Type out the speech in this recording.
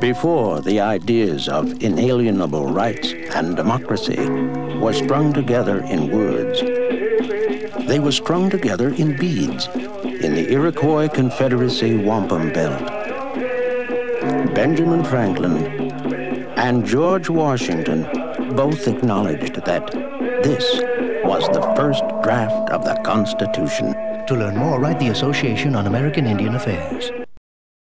Before the ideas of inalienable rights and democracy were strung together in words, they were strung together in beads in the Iroquois Confederacy wampum belt. Benjamin Franklin and George Washington both acknowledged that this was the first draft of the Constitution. To learn more, write the Association on American Indian Affairs.